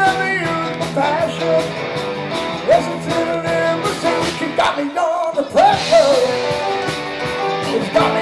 let me use my passion. Listen to the invitation, got me under pressure. It's got me.